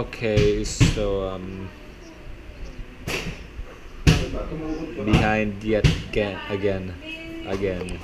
Okay, so um, behind yet again, again, again.